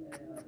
Yeah.